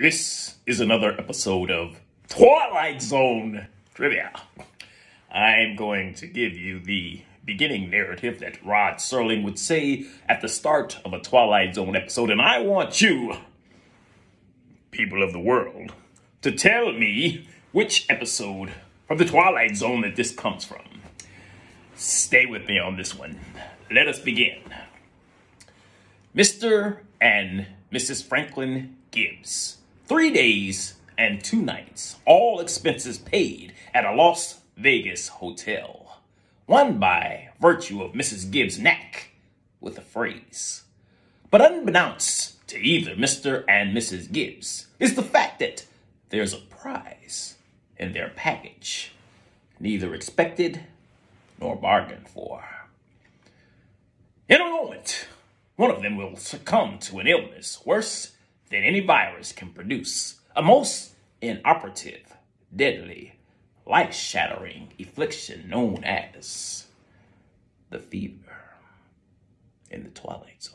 This is another episode of Twilight Zone Trivia. I'm going to give you the beginning narrative that Rod Serling would say at the start of a Twilight Zone episode, and I want you, people of the world, to tell me which episode from the Twilight Zone that this comes from. Stay with me on this one. Let us begin. Mr. and Mrs. Franklin Gibbs. Three days and two nights, all expenses paid at a Las Vegas hotel. Won by virtue of Mrs. Gibbs' knack with a phrase. But unbeknownst to either Mr. and Mrs. Gibbs is the fact that there's a prize in their package, neither expected nor bargained for. In a moment, one of them will succumb to an illness worse than any virus can produce, a most inoperative, deadly, life-shattering affliction known as the fever in the Twilight Zone.